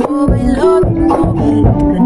Oh, love you.